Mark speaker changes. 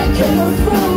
Speaker 1: I can't find